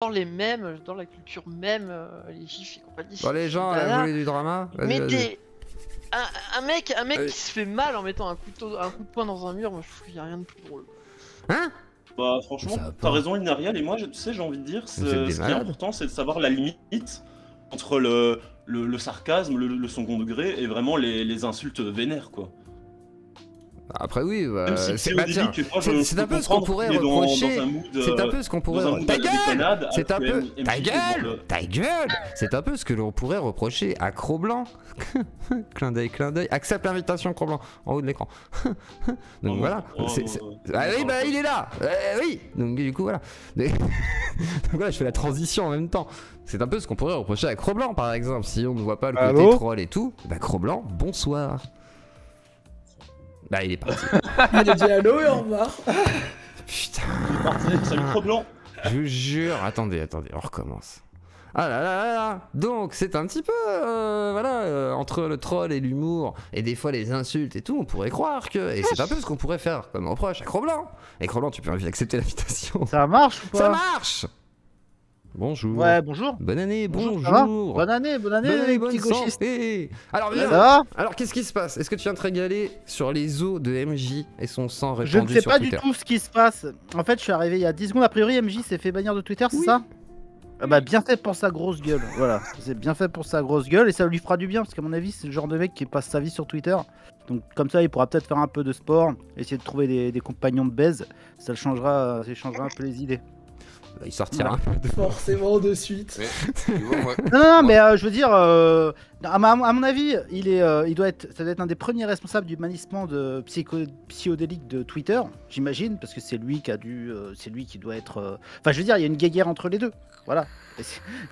J'adore les mèmes, j'adore la culture mème, euh, les gifs et compagnie. Bon, les gens, là, là, vous voulez du drama Mais des... un, un mec, un mec Allez. qui se fait mal en mettant un couteau, un coup de poing dans un mur, moi je trouve qu'il y a rien de plus drôle. Hein? Bah franchement, t'as raison Inarial et moi je- tu sais j'ai envie de dire, ce qui est important c'est de savoir la limite entre le, le, le sarcasme, le, le second degré et vraiment les, les insultes vénères quoi. Après, oui, bah, si c'est bah, un peu ce qu'on pourrait reprocher. C'est un euh, peu ce qu'on pourrait. Ta de gueule C'est un peu. Ta gueule le- Ta gueule C'est un peu ce que l'on pourrait reprocher à Cro-Blanc. clin d'œil, clin d'œil. Accepte l'invitation, Cro-Blanc, en haut de l'écran. Donc Oh, voilà. oh, Ah oui, bah il est là Euh, Oui Donc du coup, voilà. Donc voilà, je fais la transition en même temps. C'est un peu ce qu'on pourrait reprocher à Cro-Blanc, par exemple. Si on ne voit pas le côté Allô? troll et tout, bah Cro-Blanc, bonsoir. Bah il est parti. Il a dit allô et au revoir. Putain. C'est parti, salut Pro Blanc Je vous jure, attendez, attendez, on recommence. Ah là là là là Donc c'est un petit peu, euh, voilà, euh, entre le troll et l'humour, et des fois les insultes et tout, on pourrait croire que... Et c'est un peu ce qu'on pourrait faire comme reproche à Cro-Blanc. Et Cro-Blanc, tu peux accepter l'invitation. Ça marche ou pas? Ça marche Bonjour. Ouais, bonjour. Bonne année, bonjour. Bonne année, bonne année, Bonne année, bonne santé. Alors va Alors qu'est-ce qui se passe? Est-ce que tu viens te régaler sur les os de MJ et son sang répandu Je ne sais pas Twitter? du tout ce qui se passe. En fait, je suis arrivé il y a 10 secondes. A priori, MJ s'est fait bannir de Twitter, c'est ça? Ah bah bien fait pour sa grosse gueule, voilà. C'est bien fait pour sa grosse gueule et ça lui fera du bien parce qu'à mon avis c'est le genre de mec qui passe sa vie sur Twitter. Donc comme ça il pourra peut-être faire un peu de sport, essayer de trouver des, des compagnons de baise. Ça le changera, ça changera un peu les idées. Bah, Il sortira. Forcément de suite. Tu vois, moi- Non, non, non, mais euh, je veux dire, euh, à, ma- à mon avis, il, est, euh, il doit être, ça doit être un des premiers responsables du bannissement de psycho, psychodélique de Twitter, j'imagine, parce que c'est lui qui a dû, euh, c'est lui qui doit être. euh, Enfin, je veux dire, il y a une guerre entre les deux. Voilà.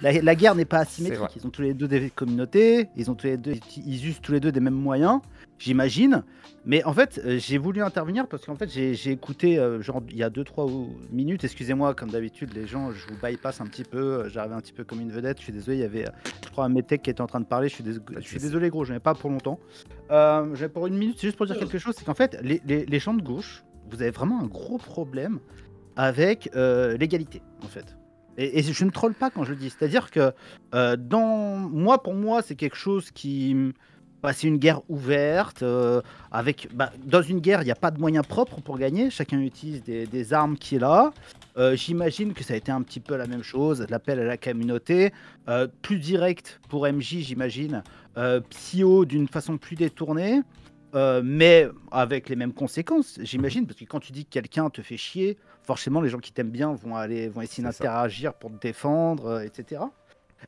La, la guerre n'est pas asymétrique. Ils ont tous les deux des communautés, ils ont tous les deux, ils usent tous les deux des mêmes moyens, j'imagine. Mais en fait, j'ai voulu intervenir parce qu'en fait, j'ai écouté, genre, il y a 2-3 minutes, excusez-moi, comme d'habitude, les gens, je vous bypass un petit peu, j'arrive un petit peu comme une vedette, je suis désolé, il y avait, je crois, un métèque qui était en train de parler, je suis, dés- je suis désolé, gros, je n'ai pas pour longtemps. Euh, pour une minute, c'est juste pour dire quelque chose, c'est qu'en fait, les, les, les gens de gauche, vous avez vraiment un gros problème avec euh, l'égalité, en fait. Et, et je ne troll pas quand je le dis, c'est-à-dire que euh, dans moi, pour moi, c'est quelque chose qui c'est une guerre ouverte. euh, avec, bah, dans une guerre, il n'y a pas de moyens propres pour gagner. Chacun utilise des, des armes qui est là. Euh, J'imagine que ça a été un petit peu la même chose. L'appel à la communauté. euh, plus direct pour MJ, j'imagine. Euh, Psyo d'une façon plus détournée. euh, mais avec les mêmes conséquences, j'imagine, parce que quand tu dis que quelqu'un te fait chier, forcément les gens qui t'aiment bien vont aller, vont essayer d'interagir pour te défendre, etc.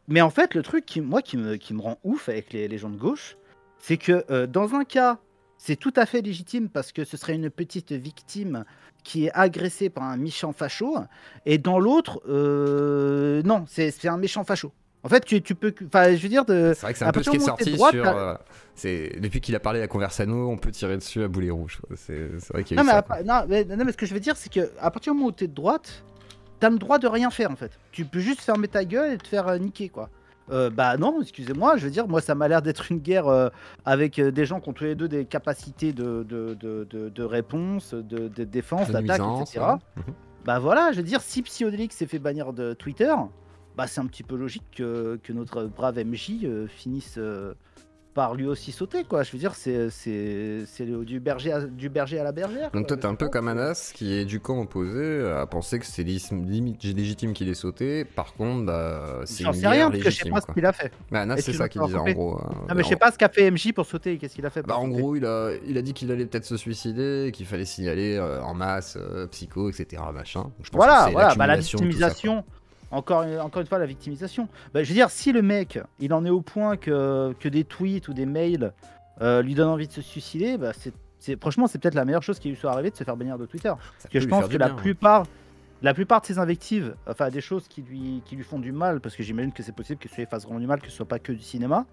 Mais en fait, le truc qui, moi, qui me, qui me rend ouf avec les, les gens de gauche, c'est que euh, dans un cas, c'est tout à fait légitime parce que ce serait une petite victime qui est agressée par un méchant facho, et dans l'autre, euh, non, c'est un méchant facho. En fait, tu, tu peux, enfin, je veux dire, de, C'est vrai que c'est un peu ce qui est t'es sorti droite, sur. euh, c'est depuis qu'il a parlé à Conversano, on peut tirer dessus à boulet rouge. C'est vrai qu'il y a Non eu mais, ça, à non, mais, non, mais ce que je veux dire, c'est que à partir du moment où tu es de droite, t'as le droit de rien faire en fait. Tu peux juste fermer ta gueule et te faire euh, niquer quoi. Euh, bah non, excusez-moi, je veux dire, moi ça m'a l'air d'être une guerre euh, avec euh, des gens qui ont tous les deux des capacités de, de, de, de- de réponse, de, de défense, d'attaque, etc. Mhm. Bah voilà, je veux dire, si Psyodélique s'est fait bannir de Twitter, bah c'est un petit peu logique que, que notre brave MJ finisse euh, par lui aussi sauter quoi. Je veux dire, c'est c'est c'est le- du berger à, du berger à la bergère. Donc toi t'es un peu comme Anas qui est du camp opposé à penser que c'est limite légitime qu'il ait sauté. Par contre, bah, c'est J'en sais rien parce que je sais pas ce qu'il a fait. Bah, Anas c'est ça qu'il disait en gros. Non mais je sais pas ce qu'a fait MJ pour sauter. Qu'est-ce qu'il a fait Bah, en gros, il a, il a dit qu'il allait peut-être se suicider, qu'il fallait signaler euh, en masse, euh, psycho, etc. Machin. Donc, je pense Voilà, que c'est voilà, bah, la victimisation. Encore, encore une fois, la victimisation. Bah, je veux dire, si le mec, il en est au point que, que des tweets ou des mails euh, lui donnent envie de se suicider, bah, c'est, franchement, c'est peut-être la meilleure chose qui lui soit arrivée de se faire bannir de Twitter. Parce que je pense que la plupart, la plupart de ces invectives, enfin des choses qui lui, qui lui font du mal, parce que j'imagine que c'est possible que lui fasse vraiment du mal, que ce soit pas que du cinéma.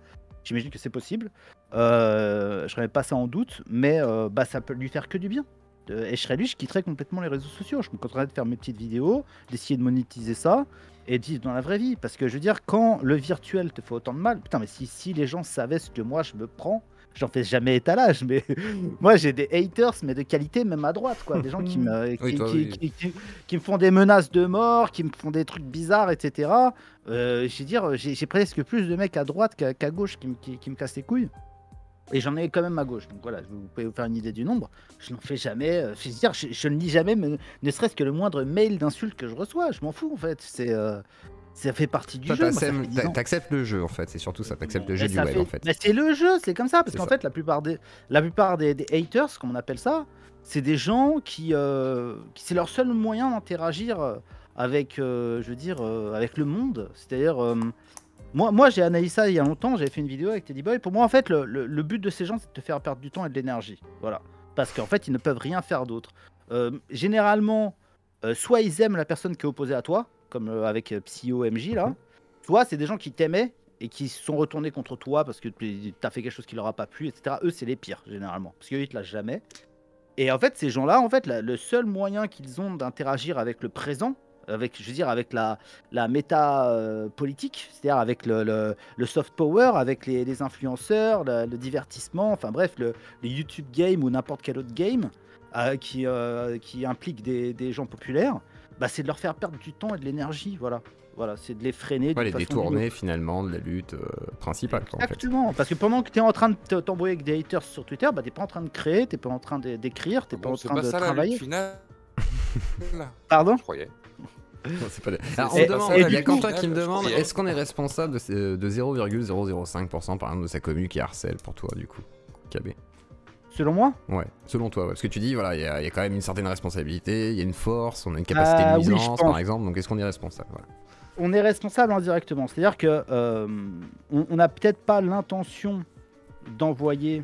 J'imagine que c'est possible. Euh, je remets pas ça en doute, mais euh, bah, ça peut lui faire que du bien. Euh, et je serais lui, je quitterais complètement les réseaux sociaux. Je me contenterais de faire mes petites vidéos, d'essayer de monétiser ça et de vivre dans la vraie vie. Parce que je veux dire, quand le virtuel te fait autant de mal, putain, mais si, si les gens savaient ce que moi je me prends, j'en fais jamais étalage, mais moi j'ai des haters, mais de qualité même à droite, quoi. Des gens qui me, Oui, qui, toi, qui- oui. qui- qui- qui me font des menaces de mort, qui me font des trucs bizarres, etc. Euh, je veux dire, j'ai presque plus de mecs à droite qu'à qu'à gauche qui, me- qui- qui me cassent les couilles. Et j'en ai quand même à gauche. Donc voilà, vous pouvez vous faire une idée du nombre. Je n'en fais jamais. euh, Je veux dire, je, je ne lis jamais, ne serait-ce que le moindre mail d'insulte que je reçois. Je m'en fous en fait. C'est, euh, ça fait partie du Toi, jeu. moi, ça t'assèmes- fait 10 t'a- ans. t'acceptes le jeu en fait, c'est surtout ça, t'acceptes le jeu du web fait- en fait. c'est le jeu, c'est comme ça. Parce qu'en fait, la plupart des, la plupart des, des haters, comme on appelle ça, c'est des gens qui, euh, qui c'est leur seul moyen d'interagir avec, je veux dire, avec le monde. C'est-à-dire, moi, moi j'ai analysé ça il y a longtemps. J'avais fait une vidéo avec Teddy Boy. Pour moi, en fait, le, le- le but de ces gens, c'est de te faire perdre du temps et de l'énergie. Voilà. Parce qu'en fait, ils ne peuvent rien faire d'autre. Euh, généralement, euh, soit ils aiment la personne qui est opposée à toi, comme euh, avec Psyo MJ là, soit c'est des gens qui t'aimaient et qui se sont retournés contre toi parce que tu as fait quelque chose qui leur a pas plu, etc. Eux, c'est les pires généralement, parce qu'eux, ils te lâchent jamais. Et en fait, ces gens-là, en fait, la- le seul moyen qu'ils ont d'interagir avec le présent, avec, je veux dire, avec la, la méta euh, politique, c'est-à-dire avec le, le- le soft power, avec les, les influenceurs, le, le divertissement, enfin bref, le, le YouTube game ou n'importe quel autre game euh, qui, euh, qui implique des, des gens populaires, bah, c'est de leur faire perdre du temps et de l'énergie, voilà. Voilà, c'est de les freiner. Ouais, les détourner finalement de la lutte euh, principale quoi, en fait. Exactement, parce que pendant que tu es en train de te- t'embrouiller avec des haters sur Twitter, bah t'es pas en train de créer, t'es pas en train d'écrire, t'es pas Bon, en train pas de ça la travailler. lutte finale? Là, Pardon? Je croyais. C'est pas Alors, on demande, il y a Quentin qui me demande est-ce qu'on est responsable de, ces- de 0,005% par exemple de sa commu qui harcèle pour toi du coup KB Selon moi? Ouais, selon toi, ouais. parce que tu dis, voilà, il y, a il y a quand même une certaine responsabilité, il y a une force, on a une capacité Ah, de oui, je nuisance, par exemple, donc est-ce qu'on est responsable voilà. on est responsable indirectement. C'est-à-dire que euh, on n'a peut-être pas l'intention d'envoyer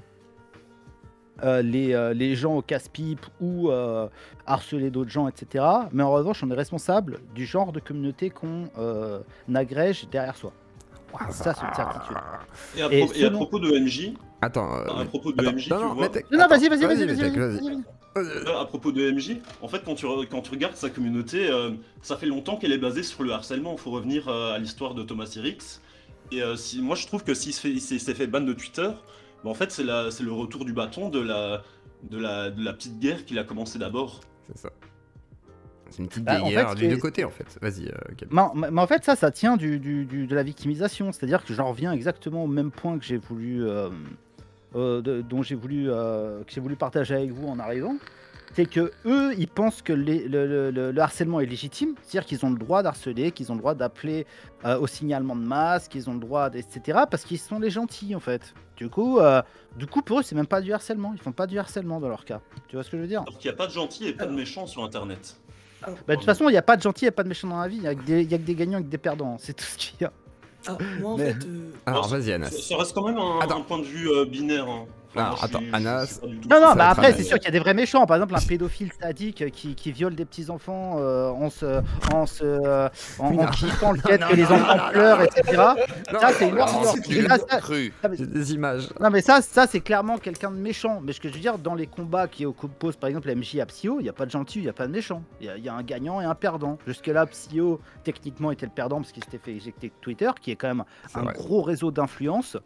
euh, les, euh, les gens au casse-pipe ou euh, harceler d'autres gens, etc. Mais en revanche, on est responsable du genre de communauté qu'on euh, agrège derrière soi. Ça, c'est une certitude. Et à, Et pro- et à selon- propos de MJ, Attends, euh, à propos de attends, MJ, non, tu non, vois, Non, vas-y, vas-y, vas-y, Euh, à propos de MJ, en fait, quand tu, re- quand tu regardes sa communauté, euh, ça fait longtemps qu'elle est basée sur le harcèlement. Il faut revenir euh, à l'histoire de Thomas Sirix. Et euh, si, moi, je trouve que s'il s'est fait ban de Twitter, bah, en fait, c'est le retour du bâton de la, de la, de la petite guerre qu'il a commencé d'abord. C'est ça. C'est une petite Bah, en guerre fait, du deux côtés en fait. Vas-y, euh. Mais, en- mais en fait, ça, ça tient du, du- du- de la victimisation. C'est-à-dire que j'en reviens exactement au même point que j'ai voulu, euh, euh, de- dont j'ai voulu, euh, que j'ai voulu partager avec vous en arrivant. C'est que eux, ils pensent que les- le, le- le- le harcèlement est légitime, c'est-à-dire qu'ils ont le droit d'harceler, qu'ils ont le droit d'appeler euh, au signalement de masse, qu'ils ont le droit, etc. Parce qu'ils sont les gentils en fait. Du coup, euh, du coup, pour eux, c'est même pas du harcèlement. Ils font pas du harcèlement dans leur cas. Tu vois ce que je veux dire? Alors qu'il n'y a pas de gentils et pas de méchants sur Internet. Alors, Bah, De toute façon, il n'y a pas de gentils, a pas de méchants dans la vie. Il n'y a, que des- il y a que des gagnants et que des perdants. C'est tout ce qu'il y a. alors, moi, en Mais- fait, euh, Alors Alors, vas-y, Ça, Anas. ça reste quand même un, un point de vue euh, binaire. hein. Enfin, Alors, attends, suis- Anas. Non, non, bah après, c'est sûr qu'il y a des vrais méchants. Par exemple, un pédophile sadique qui, qui viole des petits enfants euh, en, se, en, se, euh, en, en non. kiffant le fait que les enfants pleurent, etc. Ça, c'est une non, c'est des images. Non, mais ça, ça c'est clairement quelqu'un de méchant. Mais ce que je veux dire, dans les combats qui opposent par exemple MJ à Psyo, il n'y a pas de gentil, il n'y a pas de méchant. Il y, a- il y a un gagnant et un perdant. Jusque-là, Psyo, techniquement, était le perdant parce qu'il s'était fait éjecter de Twitter, qui est quand même un vrai. gros réseau d'influence.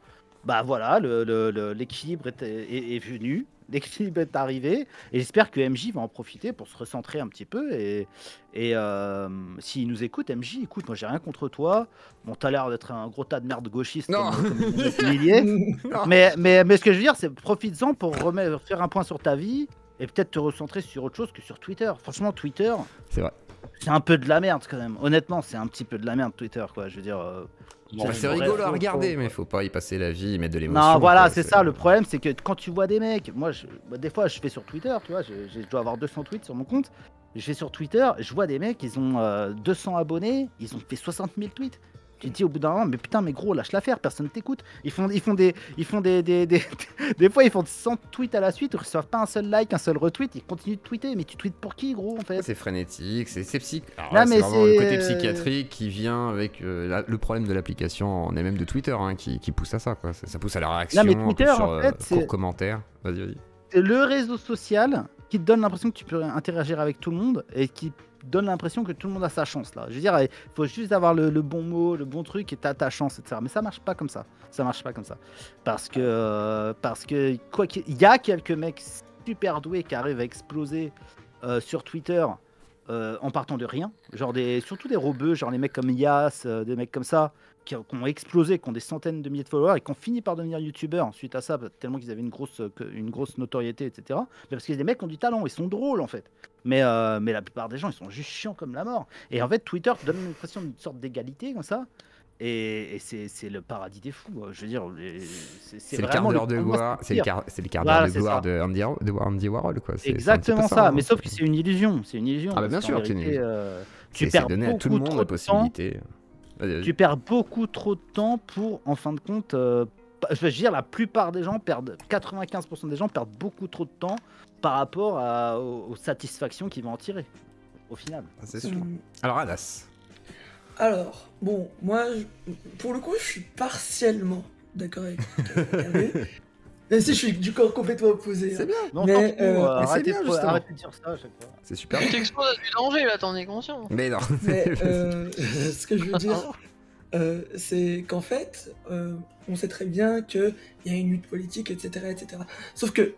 Bah voilà, le- le- le- l'équilibre est, est- est venu, l'équilibre est arrivé, et j'espère que MJ va en profiter pour se recentrer un petit peu. Et, et euh, s'il nous écoute, MJ, écoute, moi j'ai rien contre toi. Bon, t'as l'air d'être un gros tas de merde gauchiste Non. comme, comme mais, mais, mais ce que je veux dire, c'est profites-en pour remettre, faire un point sur ta vie et peut-être te recentrer sur autre chose que sur Twitter. Franchement, Twitter, C'est vrai. c'est un peu de la merde quand même. Honnêtement, c'est un petit peu de la merde Twitter, quoi. Je veux dire. euh, Bah, c'est rigolo à regarder, mais faut pas y passer la vie, y mettre de l'émotion. Non, voilà, c'est ça. Le problème, c'est que quand tu vois des mecs, moi, je, bah, des fois, je fais sur Twitter, tu vois, je, je dois avoir 200 tweets sur mon compte. Je vais sur Twitter, je vois des mecs, ils ont euh, 200 abonnés, ils ont fait 60 000 tweets. Tu te dis au bout d'un moment, mais putain, mais gros, lâche l'affaire, personne t'écoute. Ils font, ils font des, ils font des, des, des, des fois, ils font 100 tweets à la suite, ils reçoivent pas un seul like, un seul retweet, ils continuent de tweeter. Mais tu tweets pour qui, gros, en fait? C'est frénétique, c'est c'est psy- Alors Non, là, mais c'est vraiment le côté psychiatrique qui vient avec euh, la- le problème de l'application, on est même de Twitter, hein, qui, qui pousse à ça, quoi. Ça, ça pousse à la réaction, mais un peu Twitter, sur, en euh, fait, commentaire. Vas-y, vas-y. c'est le réseau social qui te donne l'impression que tu peux interagir avec tout le monde et qui donne l'impression que tout le monde a sa chance là. Je veux dire, il faut juste avoir le, bon mot, le bon truc et t'as ta chance, etc. Mais ça marche pas comme ça. Ça marche pas comme ça. Parce que, euh, parce que quoi qu'il il y a quelques mecs super doués qui arrivent à exploser euh, sur Twitter euh, en partant de rien. Genre des, surtout des robeux, genre les mecs comme Yas, euh, des mecs comme ça, qui, ont- explosé, qui ont des centaines de milliers de followers et qui ont fini par devenir youtubeurs suite à ça, tellement qu'ils avaient une grosse, euh, une grosse notoriété, etc. Mais parce que des mecs ont du talent, ils sont drôles en fait. Mais, mais la plupart des gens, ils sont juste chiants comme la mort. Et en fait, Twitter te donne l'impression d'une sorte d'égalité comme ça. Et, et c'est le paradis des fous. euh, Je veux dire, c'est le quart d'heure de pour c'est le dire. quart, c'est le quart Voilà, d'heure de ça. de Andy, de Andy Warhol quoi. Exactement peu ça, hein. mais sauf que c'est une illusion, c'est une illusion. Ah bah bien sûr c'est une illusion. euh, tu perds donner à tout le monde la possibilité. Vas-y. tu perds beaucoup trop de temps pour, en fin de compte, euh, je veux dire, la plupart des gens perdent, 95% des gens perdent beaucoup trop de temps par rapport à- aux, aux satisfactions qu'ils vont en tirer, au final. Ah, c'est sûr. Alors Adas. Alors, bon, moi, je- pour le coup, je suis partiellement d'accord avec. Même si je suis du corps complètement opposé. hein. C'est bien, Non, Mais, euh, euh, mais c'est arrêtez, bien, de, justement. arrêtez de dire ça à chaque fois. c'est super. Tu t'exposes à du danger là, t'en es conscient. Mais non. Mais euh, ce que je veux dire, euh, c'est qu'en fait, euh, on sait très bien qu'il y a une lutte politique, etc., etc. Sauf que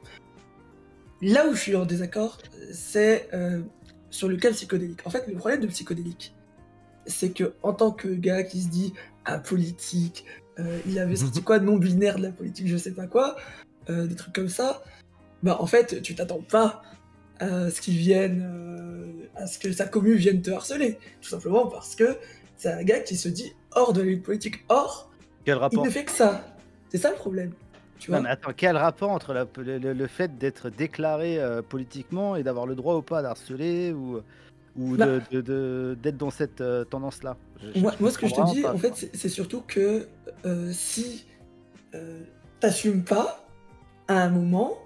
là où je suis en désaccord, c'est euh, sur le cas psychodélique. En fait, le problème de psychodélique, c'est que en tant que gars qui se dit apolitique, euh, il avait sorti quoi non binaire de la politique, je sais pas quoi, euh, des trucs comme ça. Bah en fait, tu t'attends pas à ce qu'ils viennent, euh, à ce que sa commu vienne te harceler, tout simplement parce que c'est un gars qui se dit hors de la lutte politique. Or, Quel il rapport ne fait que ça. C'est ça le problème. Tu vois Non, mais attends, quel rapport entre la- le, fait d'être déclaré euh, politiquement et d'avoir le droit ou pas d'harceler ou, ou Bah. de- de- de- d'être dans cette euh, tendance-là Moi, moi, ce que je te dis, en fait, c'est- surtout que euh, si euh, t'assumes pas, à un moment,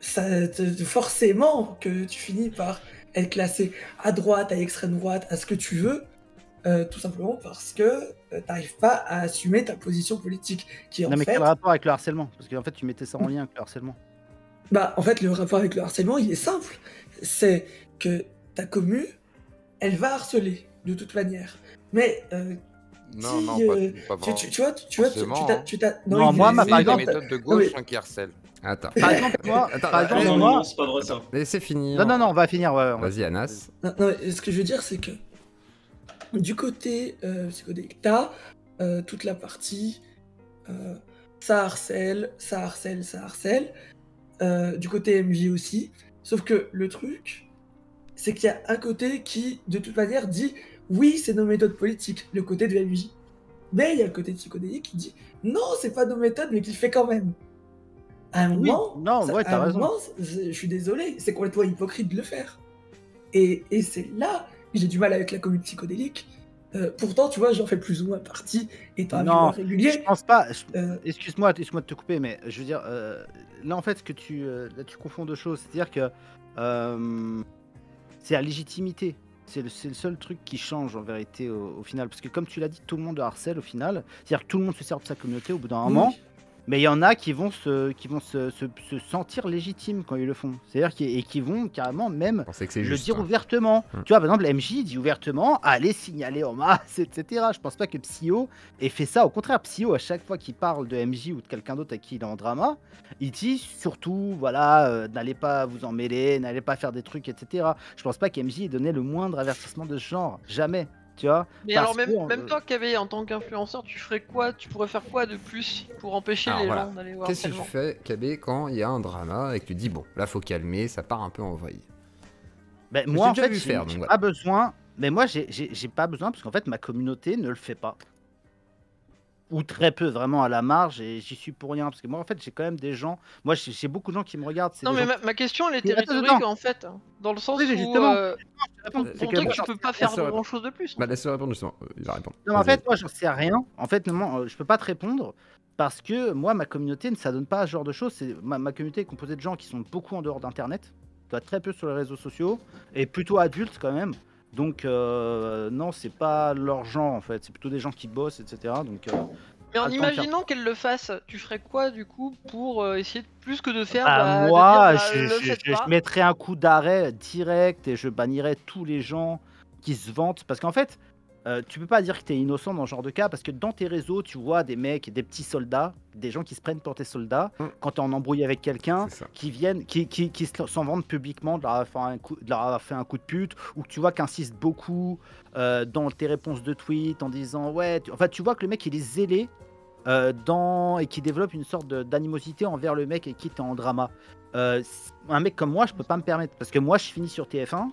ça te- forcément que tu finis par être classé à droite, à extrême droite, à ce que tu veux, euh, tout simplement parce que t'arrives pas à assumer ta position politique, qui en Non, mais fait, quel rapport avec le harcèlement? Parce qu'en fait, tu mettais ça en lien avec le harcèlement. bah, en fait, le rapport avec le harcèlement, il est simple. C'est que ta commu, elle va harceler de toute manière. Mais euh, Non, Si, non, euh, pas, pas tu, vraiment. tu, tu vois, tu, tu vois, tu, t'as, hein. tu t'as- Non, moi, ma- par exemple- méthodes de Non, gauche mais- hein, qui harcèlent. Attends. Par exemple, moi, Attends, par exemple, non, moi- non, c'est pas vrai ça. Laissez finir. Non, non, non, on va finir. ouais, on va- Vas-y Anas. Non, non, ce que je veux dire, c'est que du côté euh, psychodélique, t'as euh, toute la partie euh, ça harcèle, ça harcèle, ça harcèle. Euh, du côté MJ aussi. Sauf que le truc, c'est qu'il y a un côté qui, de toute manière, dit oui, c'est nos méthodes politiques, le côté de MJ. Mais il y a le côté psychodélique qui dit non, c'est pas nos méthodes, mais qu'il fait quand même. À un Oui, moment, non, ça- ouais, à un raison. moment, je suis désolé, c'est complètement hypocrite de le faire. Et, et c'est là que j'ai du mal avec la commune psychodélique. Euh, pourtant, tu vois, j'en fais plus ou moins partie, étant un Non, Je régulier. pense pas. je- Euh, Excuse-moi, excuse-moi de te couper, mais je veux dire, euh, là en fait, ce que tu, là, tu confonds deux choses. C'est-à-dire que c'est la légitimité. C'est le, seul truc qui change en vérité au, au final. Parce que comme tu l'as dit, tout le monde harcèle au final. C'est-à-dire que tout le monde se sert de sa communauté au bout d'un moment. Mais il y en a qui vont se, qui vont se, se- se sentir légitimes quand ils le font. C'est-à-dire qui, et qui vont carrément même que le juste. dire ouvertement. Hmm. Tu vois, par exemple, MJ dit ouvertement allez signaler en masse, etc. Je pense pas que Psyo ait fait ça. Au contraire, Psyo, à chaque fois qu'il parle de MJ ou de quelqu'un d'autre à qui il est en drama, il dit surtout, voilà, euh, n'allez pas vous en mêler, n'allez pas faire des trucs, etc. Je pense pas qu'MJ ait donné le moindre avertissement de ce genre. Jamais. Tu vois Mais alors même, que, même euh, toi KB en tant qu'influenceur, tu ferais quoi? Tu pourrais faire quoi de plus pour empêcher Alors, les voilà. gens d'aller voir Qu'est-ce que tu fais, KB, quand il y a un drama et que tu dis bon, là faut calmer, ça part un peu en vrille? Ben, Je moi, en fait, j'ai voilà. pas besoin. Mais moi, j'ai pas besoin parce qu'en fait, ma communauté ne le fait pas. Ou très peu, vraiment à la marge, et j'y suis pour rien. Parce que moi, en fait, j'ai quand même des gens. Moi, j'ai beaucoup de gens qui me regardent. Non mais ma, ma question elle était rhétorique attends. en fait, dans le sens Oui, où justement, euh, que truc tu peux pas faire grand chose de plus. Bah laisse-le répondre justement, il va répondre. Non, en fait, moi, j'en sais rien. En fait, non, euh, je peux pas te répondre parce que moi, ma communauté ne s'adonne pas à ce genre de choses. C'est ma, ma communauté est composée de gens qui sont beaucoup en dehors d'Internet, tu vois, très peu sur les réseaux sociaux et plutôt adultes quand même. Donc, euh, non, c'est pas leur genre en fait. C'est plutôt des gens qui bossent, etc. Donc, euh, Mais en faire- imaginant qu'elle le fasse, tu ferais quoi du coup pour euh, essayer de- plus que de faire Bah, bah, de moi, dire, bah, je, mettrais un coup d'arrêt direct et je bannirais tous les gens qui se vantent. Parce qu'en fait, euh, tu peux pas dire que tu es innocent dans ce genre de cas parce que dans tes réseaux, tu vois des mecs, des petits soldats, des gens qui se prennent pour tes soldats Mm. quand tu es en embrouille avec quelqu'un. Qui viennent, qui, qui, qui se- s'en vendent publiquement de leur, avoir fait un coup, de leur avoir fait un coup de pute, ou que tu vois qu'insiste beaucoup euh, dans tes réponses de tweet en disant ouais, tu... enfin tu vois que le mec il est zélé euh, dans et qui développe une sorte d'animosité envers le mec et qui est en drama. Euh, un mec comme moi, je peux pas me permettre parce que moi, je finis sur TF1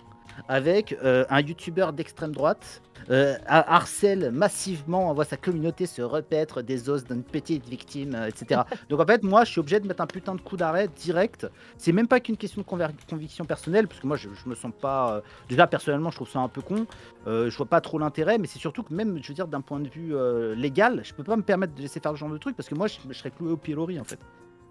avec euh, un youtubeur d'extrême droite euh, har- harcèle massivement, envoie sa communauté se repaître des os d'une petite victime, euh, etc. Donc en fait, moi, je suis obligé de mettre un putain de coup d'arrêt direct. C'est même pas qu'une question de conviction personnelle, parce que moi, je, je me sens pas. euh, Déjà, personnellement, je trouve ça un peu con. Je vois pas trop l'intérêt, mais c'est surtout que même, je veux dire, d'un point de vue légal, je peux pas me permettre de laisser faire ce genre de truc parce que moi, je, je serais cloué au pilori en fait.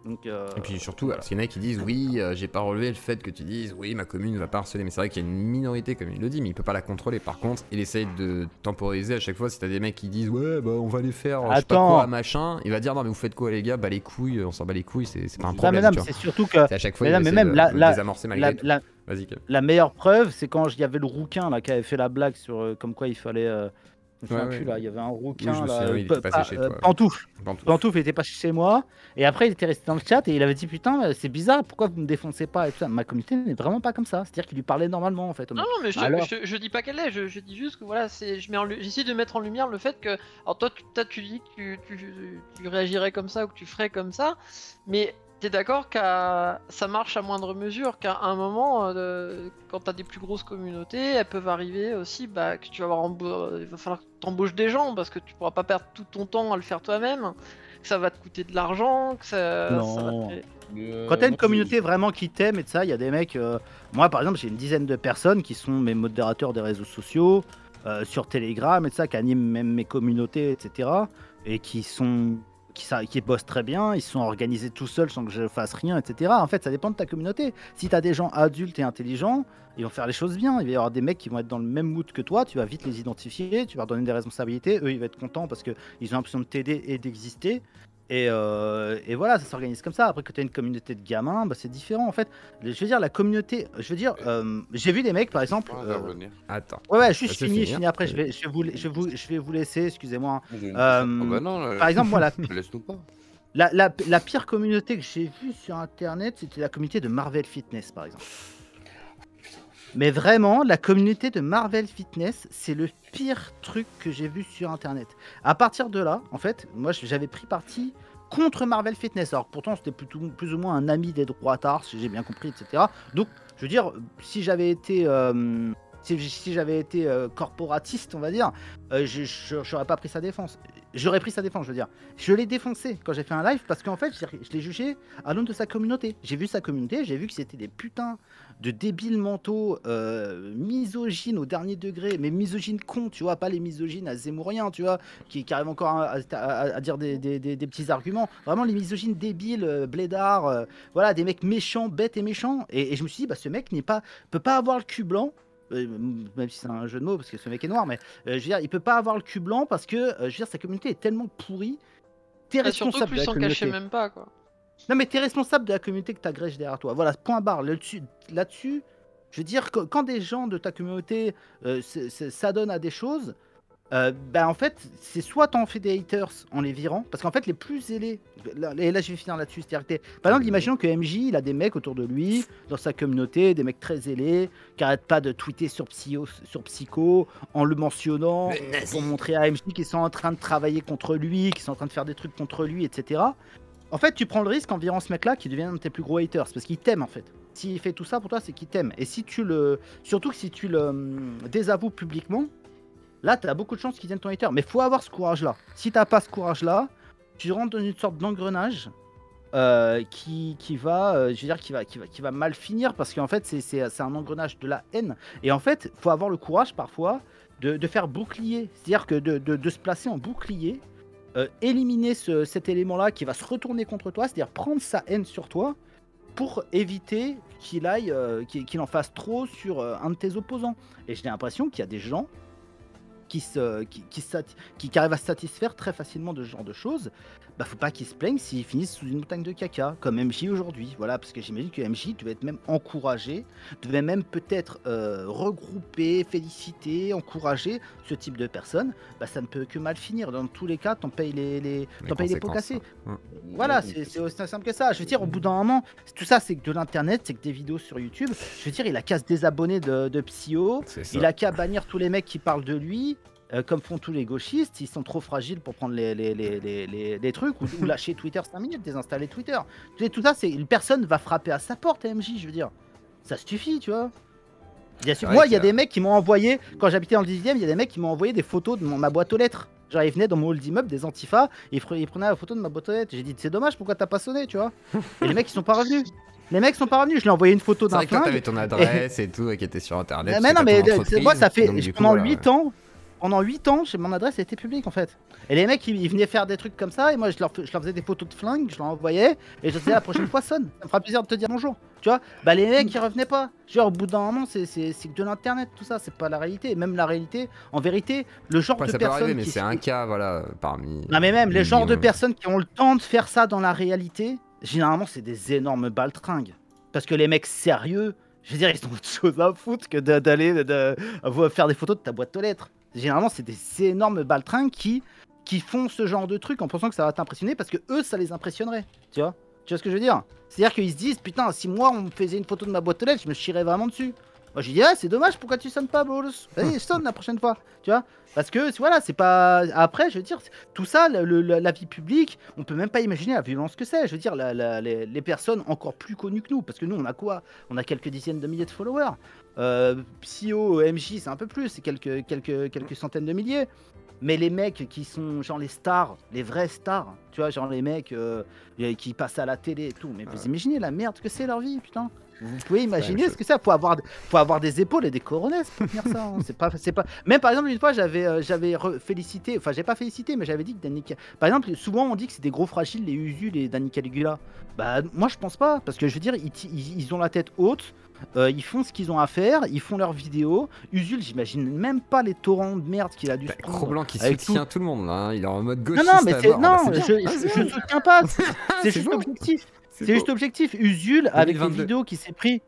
Donc, euh, Et puis surtout, alors, parce qu'il y en a qui disent oui, euh, j'ai pas relevé le fait que tu dises oui, ma commune va pas harceler, mais c'est vrai qu'il y a une minorité, comme il le dit, mais il peut pas la contrôler. Par contre, il essaye de temporiser à chaque fois. Si t'as des mecs qui disent ouais, bah on va les faire, je sais pas Attends. quoi, machin, il va dire non, mais vous faites quoi, les gars? Bah les couilles, on s'en bat les couilles, c'est c'est pas un problème. c'est surtout que C'est à chaque fois, mais non, même de, la- de la- désamorcer la, malgré tout. la- Vas-y, Kev. la meilleure preuve, c'est quand il y avait le rouquin là qui avait fait la blague sur euh, comme quoi il fallait. Je me souviens Ouais, plus ouais. là, il y avait un rouquin là, euh, il était passé chez euh, toi. Pantoufle. Pantoufle. Pantoufle était pas chez moi et après il était resté dans le chat et il avait dit putain c'est bizarre pourquoi vous me défoncez pas et tout ça. Ma communauté n'est vraiment pas comme ça, c'est-à-dire qu'il lui parlait normalement en fait. Non, non, mais je, Alors je, je dis pas qu'elle est, je, je dis juste que voilà, c'est, je mets en j'essaie de mettre en lumière le fait que, alors toi, tu, toi, tu dis que tu, tu, tu réagirais comme ça ou que tu ferais comme ça, mais t'es d'accord qu'à ça marche à moindre mesure, qu'à un moment, euh, quand t'as des plus grosses communautés, elles peuvent arriver aussi, bah, que tu vas avoir, embo- il va falloir que t'embauches des gens parce que tu pourras pas perdre tout ton temps à le faire toi-même, que ça va te coûter de l'argent, que ça, ça va te- Euh, Quand t'as une communauté vraiment qui t'aime et de ça, il y a des mecs. euh, moi, par exemple, j'ai une dizaine de personnes qui sont mes modérateurs des réseaux sociaux, euh, sur Telegram et de ça, qui animent même mes communautés, etc. Et qui sont. Qui, qui bossent très bien, ils sont organisés tout seuls sans que je fasse rien, etc. En fait, ça dépend de ta communauté. Si t'as des gens adultes et intelligents, ils vont faire les choses bien. Il va y avoir des mecs qui vont être dans le même mood que toi, tu vas vite les identifier, tu vas leur donner des responsabilités. Eux, ils vont être contents parce qu'ils ont l'impression de t'aider et d'exister. Et, euh, et voilà, ça s'organise comme ça. Après, que tu as une communauté de gamins, bah, c'est différent en fait. Je veux dire, la communauté. Je veux dire, euh, j'ai vu des mecs par exemple. Euh. Attends. ouais, ouais, juste Laisse-le fini, finir. je finis après. Je vais, je, vais vous, je, vais vous, je vais vous laisser, excusez-moi. une Euh. Ah bah non, là, par exemple, moi, la, laisse-nous pas. la, la, la pire communauté que j'ai vue sur internet, c'était la communauté de Marvel Fitness par exemple. Mais vraiment, la communauté de Marvel Fitness, c'est le pire truc que j'ai vu sur internet. À partir de là, en fait, moi j'avais pris parti contre Marvel Fitness. Alors pourtant, c'était plus ou moins un ami des droitards, si j'ai bien compris, etc. Donc, je veux dire, si j'avais été. euh, si, j'avais été euh, corporatiste, on va dire, euh, je- j'aurais pas pris sa défense. J'aurais pris sa défense, je veux dire. Je l'ai défoncé quand j'ai fait un live parce qu'en fait, je l'ai jugé à l'aune de sa communauté. J'ai vu sa communauté, j'ai vu que c'était des putains de débiles mentaux, euh, misogynes au dernier degré, mais misogynes cons, tu vois, pas les misogynes à Zemmourien, tu vois, qui, arrivent encore à, dire des, petits arguments. Vraiment, les misogynes débiles, euh, blédards, voilà, des mecs méchants, bêtes et méchants. Et, et je me suis dit, bah, ce mec n'est pas, peut pas avoir le cul blanc. Euh, même si c'est un jeu de mots parce que ce mec est noir, mais euh, je veux dire, il peut pas avoir le cul blanc parce que euh, je veux dire, sa communauté est tellement pourrie. T'es responsable plus de la s'en communauté. cacher même pas, quoi. Non, mais t'es responsable de la communauté que t'agrèges derrière toi. Voilà, point barre. Là-dessus, là-dessus je veux dire, que- quand des gens de ta communauté s'adonnent à des choses, euh, ben en fait, c'est soit t'en fais des haters en les virant, parce qu'en fait, les plus zélés, là, et là je vais finir là-dessus, c'est-à-dire par exemple, imaginons que MJ, il a des mecs autour de lui, dans sa communauté, des mecs très zélés, qui arrêtent pas de tweeter sur Psycho, sur Psycho en le mentionnant, pour montrer à MJ qu'ils sont en train de travailler contre lui, qu'ils sont en train de faire des trucs contre lui, etc. En fait, tu prends le risque en virant ce mec-là qui devient un de tes plus gros haters, parce qu'il t'aime en fait. S'il fait tout ça pour toi, c'est qu'il t'aime. Et si tu le. Surtout que si tu le hum, désavoues publiquement, là, t'as beaucoup de chances qu'il devienne ton hater. Mais faut avoir ce courage-là. Si t'as pas ce courage-là, tu rentres dans une sorte d'engrenage. euh, qui, qui va, euh, qui va, qui va, qui va mal finir parce qu'en fait, c'est- un engrenage de la haine. Et en fait, faut avoir le courage parfois de, de faire bouclier. C'est-à-dire que de, de- se placer en bouclier, euh, éliminer ce- cet élément-là qui va se retourner contre toi, c'est-à-dire prendre sa haine sur toi pour éviter qu'il aille, euh, qu'il en fasse trop sur un de tes opposants. Et j'ai l'impression qu'il y a des gens qui, arrivent à satisfaire très facilement de ce genre de choses, bah faut pas qu'ils se plaignent s'ils finissent sous une montagne de caca, comme MJ aujourd'hui. Voilà, parce que j'imagine que MJ devait être même encouragé, devait même peut-être euh, regrouper, féliciter, encourager ce type de personnes. Bah ça ne peut que mal finir. Dans tous les cas, t'en payes les, les, t'en payes les pots cassés. Voilà, c'est aussi simple que ça. Je veux dire, au bout d'un moment, tout ça, c'est que de l'internet, c'est que des vidéos sur YouTube. Je veux dire, il a qu'à se désabonner de, de Psyo, il a qu'à bannir tous les mecs qui parlent de lui, euh, comme font tous les gauchistes. Ils sont trop fragiles pour prendre les, les, les, les, les- les trucs ou, ou lâcher Twitter 5 minutes, désinstaller Twitter. Tu sais, tout ça, c'est une personne va frapper à sa porte, MJ, je veux dire. Ça suffit, tu vois. Bien sûr. Moi, il y a que- des mecs qui m'ont envoyé, quand j'habitais dans le 10 e il y a des mecs qui m'ont envoyé des photos de mon- ma boîte aux lettres. Genre, ils venaient dans mon hall d'immeuble, des antifas, et ils, pre- ils prenaient la photo de ma boîte aux lettres. J'ai dit, c'est dommage, pourquoi t'as pas sonné, tu vois Et les mecs, ils sont pas revenus. Les mecs sont pas revenus. Je lui ai envoyé une photo C'est d'un vrai que toi, flingue. t'avais ton adresse et tout, et qui était sur internet. Mais, c'est non, mais c'est- moi, ça fait pendant voilà, 8 ans. Pendant 8 ans, mon adresse, était publique en fait. Et les mecs, ils, ils venaient faire des trucs comme ça, et moi, je leur, fais- je leur faisais des photos de flingues, je leur envoyais, et je disais la prochaine fois, sonne. Ça me fera plaisir de te dire bonjour. Tu vois Bah, les mecs, ils revenaient pas. Genre, au bout d'un moment, c'est que de l'internet, tout ça, c'est pas la réalité. Et même la réalité, en vérité, le genre Ouais, de ça peut arriver, mais c'est un cas, voilà, parmi. non mais même les genres de personnes qui ont le temps de faire ça dans la réalité, généralement c'est des énormes baltringues. Parce que les mecs sérieux, je veux dire, ils ont autre chose à foutre que de- d'aller de, de- faire des photos de ta boîte aux lettres. Généralement c'est des énormes baltringues qui, qui font ce genre de truc en pensant que ça va t'impressionner parce que eux ça les impressionnerait. Tu vois Tu vois ce que je veux dire? C'est-à-dire qu'ils se disent putain si moi on me faisait une photo de ma boîte aux lettres, je me chierais vraiment dessus. Moi je dis ah c'est dommage pourquoi tu sonnes pas Bolos Vas-y sonne la prochaine fois. Tu vois Parce que voilà c'est pas... Après je veux dire tout ça, le- le- la vie publique, on peut même pas imaginer la violence que c'est. Je veux dire, la- la- les, les personnes encore plus connues que nous, parce que nous, on a quoi? On a quelques dizaines de milliers de followers. Euh, Psyo, MJ, c'est un peu plus, c'est quelques, quelques, quelques centaines de milliers. Mais les mecs qui sont genre les stars, les vrais stars, tu vois, genre les mecs euh, qui passent à la télé et tout. Mais vous imaginez la merde que c'est leur vie, putain. Vous pouvez imaginer ce que c'est. Faut avoir, faut avoir des épaules et des coronesses pour tenir ça. hein. C'est pas, c'est pas. Même par exemple une fois, j'avais, euh, j'avais félicité. Enfin, j'ai pas félicité, mais j'avais dit que Danny. Par exemple, souvent on dit que c'est des gros fragiles les Usul et Danny Caligula. Bah moi je pense pas, parce que je veux dire, ils, ils- ils ont la tête haute. euh, ils font ce qu'ils ont à faire, ils font leurs vidéos. Usul, j'imagine même pas les torrents de merde qu'il a dû se T'as prendre. Cro-Blanc qui soutient tout... le monde, là. hein, Il est en mode Non, gauchiste. non, mais c'est. Bah, non, bien. je, Ah, je, je soutiens pas. C'est C'est juste objectif. C'est juste objectif. Usul avec les 2022. vidéos qui s'est pris.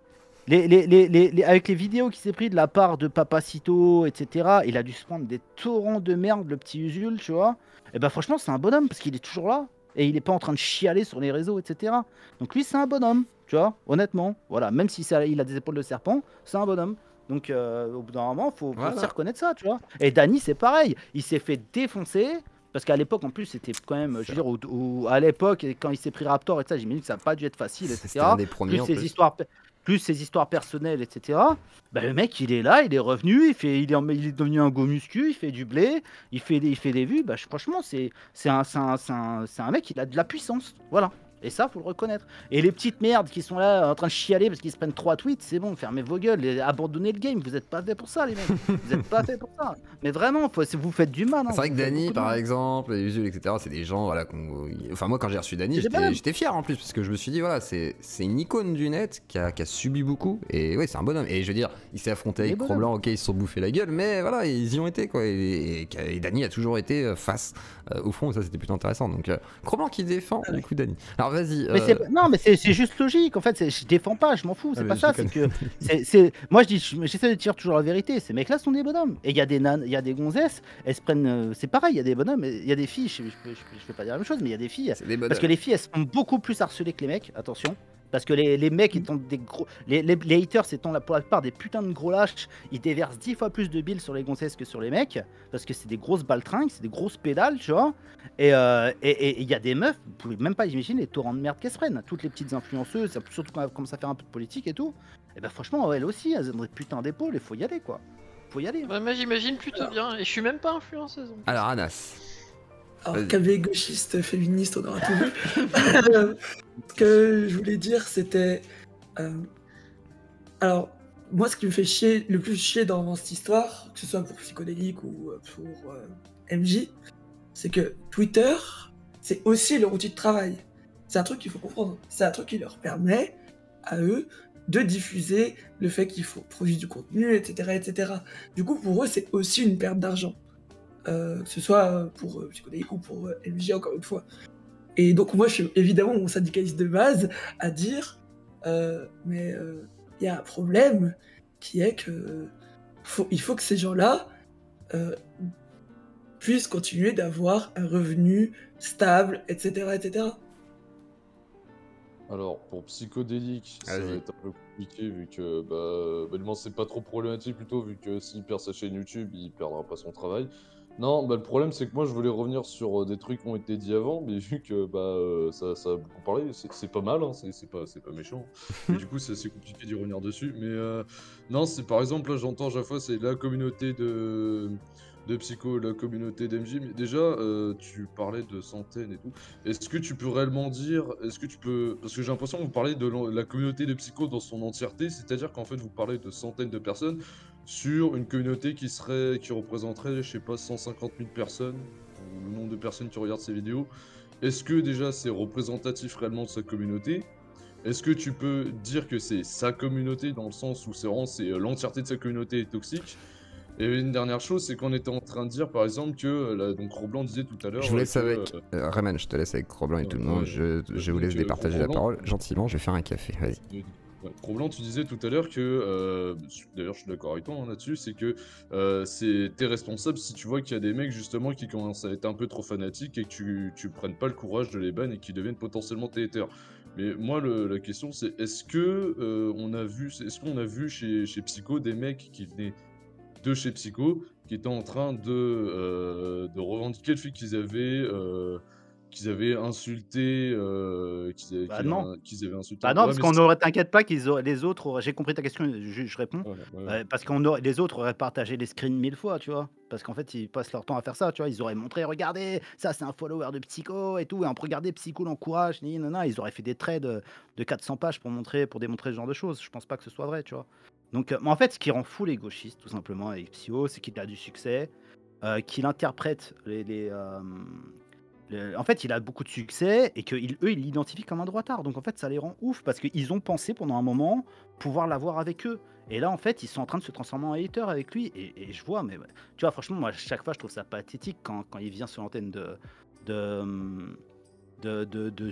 Les, les, les, les- les- avec les vidéos qui s'est pris de la part de Papacito, etc. Il a dû se prendre des torrents de merde, le petit Usul, tu vois. Et ben franchement, c'est un bonhomme parce qu'il est toujours là. Et il est pas en train de chialer sur les réseaux, etc. Donc lui, c'est un bonhomme, tu vois, honnêtement. Voilà, même si ça, il a des épaules de serpent, c'est un bonhomme. Donc euh, au bout d'un moment, faut, faut Voilà. reconnaître ça, tu vois. Et Danny, c'est pareil. Il s'est fait défoncer. Parce qu'à l'époque, en plus, c'était quand même, je veux dire, au- à l'époque, quand il s'est pris Raptor et tout ça, j'imagine que ça n'a pas dû être facile, etc. Un des premiers Plus en ses, plus. histoires, plus ses histoires personnelles, etc. Bah, le mec, il est là, il est revenu, il, fait, il, est, en- il est devenu un go muscu, il fait du blé, il fait des, il fait des vues. Bah, franchement, c'est c'est un, c'est un, c'est un, c'est un mec, il a de la puissance. Voilà. Et ça, faut le reconnaître. Et les petites merdes qui sont là en train de chialer parce qu'ils se prennent trois tweets, c'est bon, fermez vos gueules, et abandonnez le game. Vous n'êtes pas fait pour ça, les mecs. vous n'êtes pas fait pour ça. Mais vraiment, faut, vous faites du mal. hein. C'est vrai que Dany, par mal. exemple, et Usul, etc., c'est des gens, voilà, qu'on... Enfin, moi, quand j'ai reçu Dany, j'étais, fier en plus, parce que je me suis dit, voilà, c'est, c'est une icône du net qui a, qui a subi beaucoup, et oui, c'est un bonhomme. Et je veux dire, il s'est affronté avec. Cro-Blanc, ok, ils se sont bouffés la gueule, mais voilà, ils y ont été, quoi. Et, et, et Dany a toujours été euh, face euh, au front, et ça, c'était plutôt intéressant. Donc, euh, Cro-Blanc qui défend, du coup, Dany. Alors, vas-y. Euh, c'est- non, mais c'est c'est juste logique. En fait, c'est- je défends pas, je m'en fous. C'est Ah, mais pas ça. C'est que c'est- c'est- moi, je dis, je- j'essaie de dire toujours la vérité. Ces mecs-là sont des bonhommes. Et il y a des nan, il y a des gonzesses. Elles se prennent. euh, C'est pareil. Il y a des bonhommes. Il y a des filles. Je, je, je, je vais pas dire la même chose, mais il y a des filles. c'est des. Parce que les filles, elles sont beaucoup plus harcelées que les mecs. Attention. Parce que les, les mecs étant des gros. Les, les, les haters étant la, pour la plupart des putains de gros lâches, ils déversent 10 fois plus de billes sur les gonzesses que sur les mecs. Parce que c'est des grosses baltringues, c'est des grosses pédales, tu vois. Et euh, et- et il y a des meufs, vous pouvez même pas imaginer les torrents de merde qu'elles se prennent. Toutes les petites influenceuses, surtout quand elles commencent à faire un peu de politique et tout. Et ben franchement, elles aussi, elles ont des putains d'épaules, il faut y aller quoi. Faut y aller. Bah, moi j'imagine plutôt bien, et je suis même pas influenceuse. Alors, Anas. Alors. KB gauchiste, féministe, on aura tout vu. Euh, Ce que je voulais dire, c'était. euh, Alors, moi, ce qui me fait chier, le plus chier dans cette histoire, que ce soit pour Psychodélique ou euh, pour euh, MJ, c'est que Twitter, c'est aussi leur outil de travail. C'est un truc qu'il faut comprendre. C'est un truc qui leur permet à eux de diffuser le fait qu'il faut produire du contenu, etc., etc. Du coup, pour eux, c'est aussi une perte d'argent. Euh, que ce soit pour euh, Psychodélique ou pour euh, LVJ, encore une fois. Et donc, moi, je suis évidemment mon syndicaliste de base à dire euh, mais il y a un problème qui est que faut, il faut que ces gens-là euh, puissent continuer d'avoir un revenu stable, etc., etc. Alors, pour psychodélique, ça va être un peu compliqué vu que, bah, bah, c'est pas trop problématique plutôt, vu que s'il perd sa chaîne YouTube, il perdra pas son travail. Non, bah, le problème, c'est que moi, je voulais revenir sur euh, des trucs qui ont été dit avant, mais vu que bah, euh, ça, ça a beaucoup parlé, c'est c'est pas mal, hein, c'est c'est pas, c'est pas méchant. Mais du coup, c'est assez compliqué d'y revenir dessus. Mais euh, non, c'est par exemple, là, j'entends à chaque fois, c'est la communauté de, de Psycho, la communauté d'MJ. Mais déjà, euh, tu parlais de centaines et tout. Est-ce que tu peux réellement dire, est-ce que tu peux, parce que j'ai l'impression que vous parlez de la communauté de Psycho dans son entièreté, c'est-à-dire qu'en fait vous parlez de centaines de personnes sur une communauté qui serait, qui représenterait, je sais pas, 150 000 personnes, le nombre de personnes qui regardent ces vidéos. Est-ce que déjà c'est représentatif réellement de sa communauté? Est-ce que tu peux dire que c'est sa communauté dans le sens où c'est vraiment euh, l'entièreté de sa communauté est toxique? Et une dernière chose, c'est qu'on était en train de dire, par exemple, que euh, là, donc Roblan disait tout à l'heure. Je vous laisse euh, avec. que, euh, Euh, Rayman, je te laisse avec Roblan et tout le monde. Ouais. Je, je vous laisse départager la parole. Gentiment, je vais faire un café. Vas-y. ouais, Roblan, tu disais tout à l'heure que, euh, d'ailleurs, je suis d'accord avec toi hein, là-dessus, c'est que euh, c'est t'es responsable si tu vois qu'il y a des mecs justement qui commencent à être un peu trop fanatiques et que tu, tu prennes pas le courage de les ban et qui deviennent potentiellement tes haters. Mais moi, le- la question, c'est est-ce que on a vu, est-ce qu'on a vu chez, chez Psycho des mecs qui venaient de chez Psycho qui étaient en train de, euh, de revendiquer le fait qu'ils avaient euh, qu'ils avaient insulté euh, qu'ils avaient, Bah qu'ils non. avaient- qu'ils avaient insulté Bah non, parce qu'on aurait, t'inquiète pas, qu'ils auraient- les autres auraient. J'ai compris ta question, je, je réponds. Ouais, ouais, ouais. Euh, parce qu'on aurait, les autres auraient partagé les screens mille fois, tu vois. Parce qu'en fait, ils passent leur temps à faire ça, tu vois. Ils auraient montré, regardez, ça c'est un follower de Psycho et tout. Et en regardez, Psycho l'encourage, ni nana. Ils auraient fait des traits de, de 400 pages pour montrer, pour démontrer ce genre de choses. Je pense pas que ce soit vrai, tu vois. Donc, euh, en fait, ce qui rend fou les gauchistes, tout simplement, avec Psycho, c'est qu'il a du succès, euh, qu'il interprète les. les, euh, en fait, il a beaucoup de succès et que il- eux, ils l'identifient comme un droitard. Donc, en fait, ça les rend ouf parce qu'ils ont pensé pendant un moment pouvoir l'avoir avec eux. Et là, en fait, ils sont en train de se transformer en hater avec lui. Et, je vois, mais tu vois, franchement, moi, chaque fois, je trouve ça pathétique quand, il vient sur l'antenne de,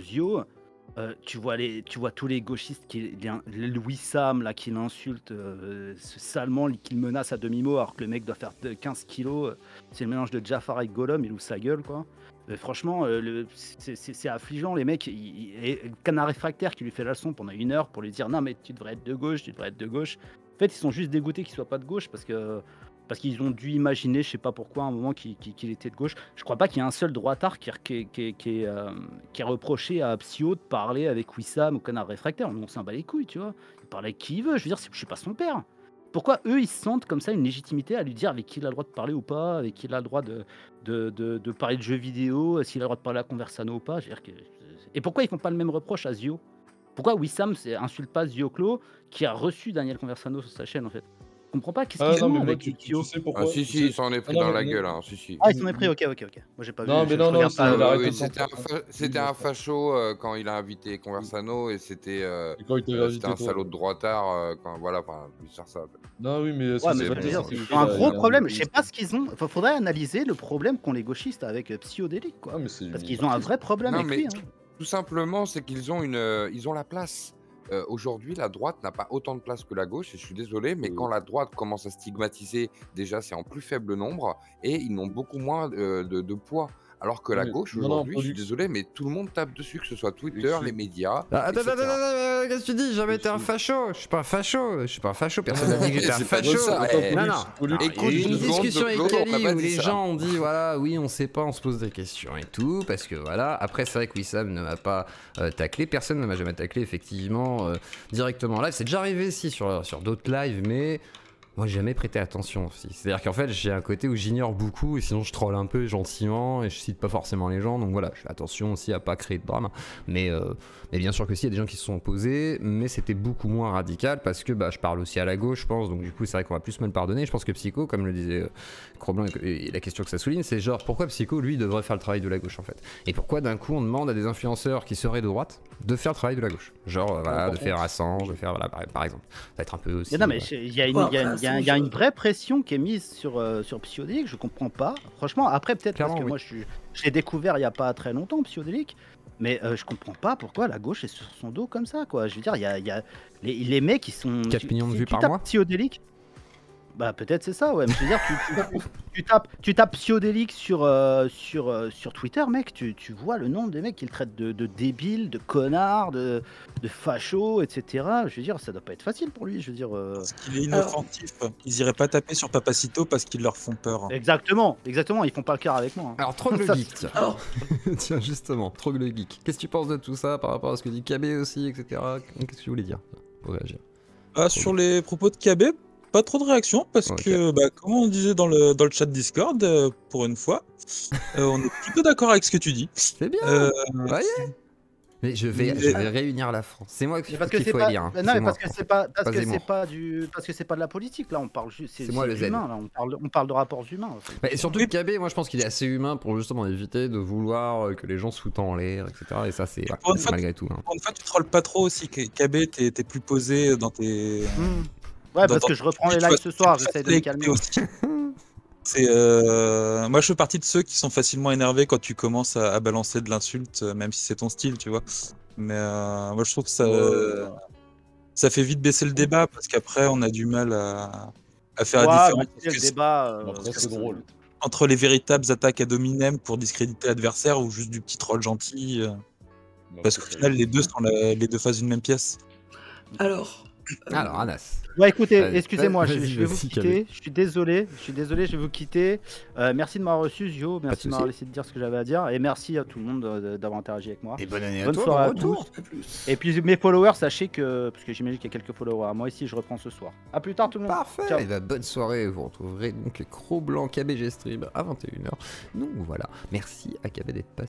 Zio. Euh, tu, vois tous les gauchistes, Louis Sam, là, qui l'insulte euh, qu'il menace à demi-mot, alors que le mec doit faire de- 15 kilos. euh, C'est le mélange de Jafar et Gollum, il ouvre sa gueule, quoi. Euh, franchement, euh, c'est- affligeant, les mecs. et canard réfractaire qui lui fait la leçon pendant une heure pour lui dire non, mais tu devrais être de gauche, tu devrais être de gauche. En fait, ils sont juste dégoûtés qu'il soit pas de gauche parce que parce qu'ils ont dû imaginer, je sais pas pourquoi, à un moment qu'il était de gauche. Je crois pas qu'il y ait un seul droitard qui, qui, euh, reproché à Psyo de parler avec Wissam ou Canard Réfractaire. On s'en bat les couilles, tu vois. Il parle avec qui il veut. Je veux dire, je suis pas son père. Pourquoi eux, ils se sentent comme ça une légitimité à lui dire avec qui il a le droit de parler ou pas, avec qui il a le droit de, parler de jeux vidéo, s'il a le droit de parler à Conversano ou pas. Et pourquoi ils font pas le même reproche à Zio? Pourquoi Wissam insulte pas Zio Clo qui a reçu Daniel Conversano sur sa chaîne en fait? Comprends pas, qu'est-ce Ah qu'ils non, ont mais moi, avec tu, tu- sais pourquoi Ah si si, il s'en est pris Ah, non, dans mais- la gueule, hein, si si. Ah, ils s'en est pris, ok, ok, ok. Moi j'ai pas Non, vu. mais je- non, je non, il de c'était un, facho euh, quand il a invité Conversano et c'était euh, il euh, un salaud de droitard euh, quand voilà, enfin, ça. Non, oui, mais. c'est je un gros il problème. Je sais pas ce qu'ils ont. Enfin, faudrait analyser le problème qu'ont les gauchistes avec euh, Psyodélique, quoi. Ah, Parce qu'ils ont un vrai problème Non, avec lui. hein. Tout simplement, c'est qu'ils ont une, ils ont la place. Euh, Aujourd'hui, la droite n'a pas autant de place que la gauche, et je suis désolé, mais Euh. quand la droite commence à stigmatiser, déjà c'est en plus faible nombre, et ils n'ont beaucoup moins euh, de, de poids. Alors que la mais- gauche, aujourd'hui, je suis désolé, mais tout le monde tape dessus, que ce soit Twitter, les médias. Ah, Attends, attends, attends, attends, qu'est-ce que tu dis? J'ai jamais été un facho. Je suis pas un facho. Je suis pas un facho. Personne n'a dit que j'étais un facho. eh. Non, non. Pollux, Il y a Écoute, une discussion avec pas où les gens ont dit voilà, oui, on sait pas, on se pose des questions et tout, parce que voilà. Après, c'est vrai que Wissam ne m'a pas euh, taclé, personne ne m'a jamais taclé effectivement euh, directement en live. C'est déjà arrivé si sur, sur d'autres lives, mais moi j'ai jamais prêté attention aussi. C'est-à-dire qu'en fait, j'ai un côté où j'ignore beaucoup et sinon je troll un peu gentiment et je cite pas forcément les gens, donc voilà, je fais attention aussi à pas créer de drame. Mais, euh, mais bien sûr que si, il y a des gens qui se sont opposés, mais c'était beaucoup moins radical parce que bah, je parle aussi à la gauche, je pense, donc du coup, c'est vrai qu'on va plus me le pardonner. Je pense que Psycho, comme le disait Cro-Blanc, et, et la question que ça souligne, c'est genre pourquoi Psycho, lui, devrait faire le travail de la gauche en fait? Et pourquoi d'un coup on demande à des influenceurs qui seraient de droite de faire le travail de la gauche? Genre, euh, voilà, de faire Assange, de faire, voilà, par, par exemple. Ça va être un peu aussi. Mais non, mais euh, il y a une, y y, y a vraie pression qui est mise sur, euh, sur Psyodélique, je comprends pas. Franchement, après, peut-être parce que oui. moi, je, l'ai découvert il y a pas très longtemps, Psyodélique, mais euh, je comprends pas pourquoi la gauche est sur son dos comme ça, quoi. Je veux dire, il y a, il y a les, les mecs, ils sont. 4 tu- millions de vues par mois Psyodélique, bah peut-être c'est ça, ouais. Mais je veux dire, tu, tu- tu tapes, tu tapes Psyodélique sur, euh, sur, euh, sur Twitter, mec, tu, tu vois le nombre de mecs qui le traitent de, de débile, de connard, de, de facho, etc. Je veux dire, ça doit pas être facile pour lui, je veux dire. euh, Parce qu'il est inoffensif. Ils iraient pas taper sur Papacito parce qu'ils leur font peur. Exactement, exactement, ils font pas le cœur avec moi. hein. Alors, Troll le Ça, Geek, tiens. Alors, tiens, justement, Troll le Geek. Qu'est-ce que tu penses de tout ça par rapport à ce que dit KB aussi, etc. Qu'est-ce que tu voulais dire? Pour réagir Ah, sur les propos de KB, pas trop de réactions parce que, bah, comme on disait dans le, dans le chat Discord, euh, pour une fois, euh, on est plutôt d'accord avec ce que tu dis. C'est bien Euh, Voyez Mais je vais, Mais- je vais réunir la France. C'est moi qu'il parce que faut pas, élire. hein. non, C'est mais moi. parce que c'est pas, parce que c'est pas du, parce que c'est pas de la politique là. On parle juste, C'est moi le Z. humain là. On parle, on parle de rapports humains. en fait. Bah, et surtout Oui. KB, moi je pense qu'il est assez humain pour justement éviter de vouloir que les gens se foutent en l'air, etc. Et ça, c'est malgré tout. hein. Pour une fois, tu trolles pas trop aussi. que- KB, t'es t'es plus posé dans tes. Hmm. Ouais, parce dans- que je reprends les lives ce soir. J'essaie de me calmer. aussi. C'est euh, moi je fais partie de ceux qui sont facilement énervés quand tu commences à, à balancer de l'insulte, euh, même si c'est ton style, tu vois. Mais euh, moi je trouve que ça, Ouais. ça fait vite baisser le débat parce qu'après on a du mal à, à faire Ouais, la différence le débat. euh, Après, c'est drôle. entre les véritables attaques à dominem pour discréditer l'adversaire ou juste du petit troll gentil. euh, parce qu'au final les deux sont la- les deux faces d'une même pièce. alors. Euh, Alors, Anas. Ouais, écoutez, excusez-moi, je, vais vous quitter. Je suis désolé, je suis désolé, je vais vous quitter. Euh, merci de m'avoir reçu, Zio. de Merci de m'avoir laissé dire ce que j'avais à dire. Et merci à tout le monde euh, d'avoir interagi avec moi. Et bonne année Bonne soirée à retour. tous. à plus. Et puis mes followers, sachez que. Parce que j'imagine qu'il y a quelques followers. Moi ici, je reprends ce soir. A plus tard, tout le monde. Parfait. Ciao. Et bah, bonne soirée. Vous retrouverez donc Cro Blanc KBG Stream à 21h. Donc voilà. Merci à KB d'être passé.